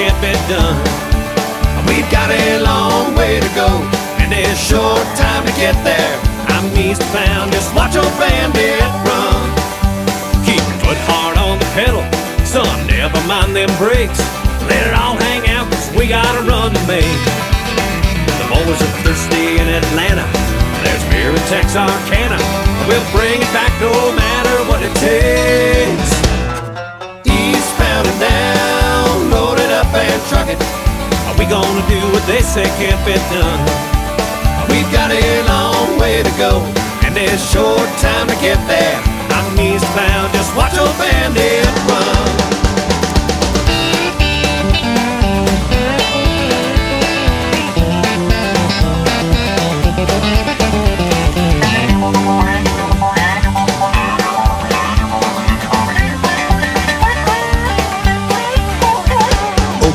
can't be done. We've got a long way to go, and a short time to get there. I'm eastbound, just watch old bandit run. Keep your foot hard on the pedal, son, never mind them brakes. Let it all hang out, cause we got a run to make. The boys are thirsty in Atlanta, there's beer in Texarkana. We'll bring it back no matter what it takes. We gonna do what they say can't be done? We've got a long way to go, and a short time to get there. I'm eastbound, just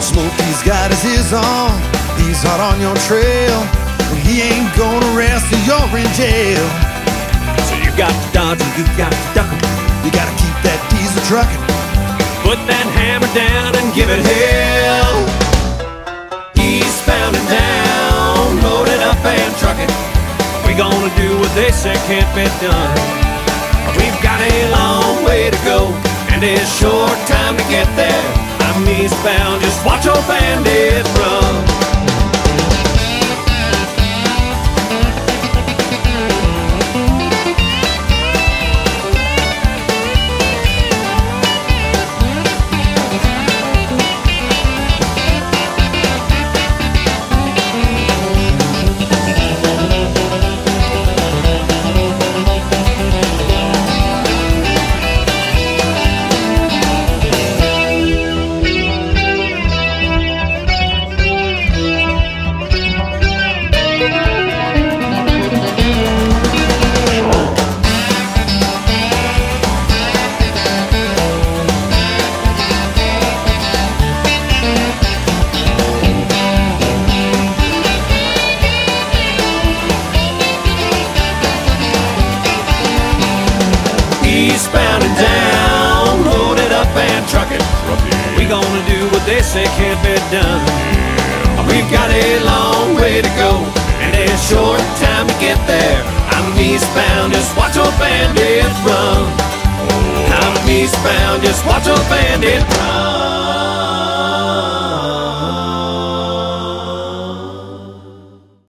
Smokey's got his ears on. He's hot on your trail. And he ain't gonna rest till you're in jail. So you got to dodge and you got to duck 'em. You gotta keep that diesel trucking. Put that hammer down and give it hell. Eastbound and down, load it up and truck it. We gonna do what they say can't be done. We've got a long way to go and a short time to get there. I'm eastbound, just watch old bandit run. Say can't be done. We've got a long way to go and a short time to get there. I'm eastbound, just watch old bandit run. I'm eastbound, just watch old bandit run.